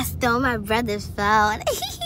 I stole my brother's phone.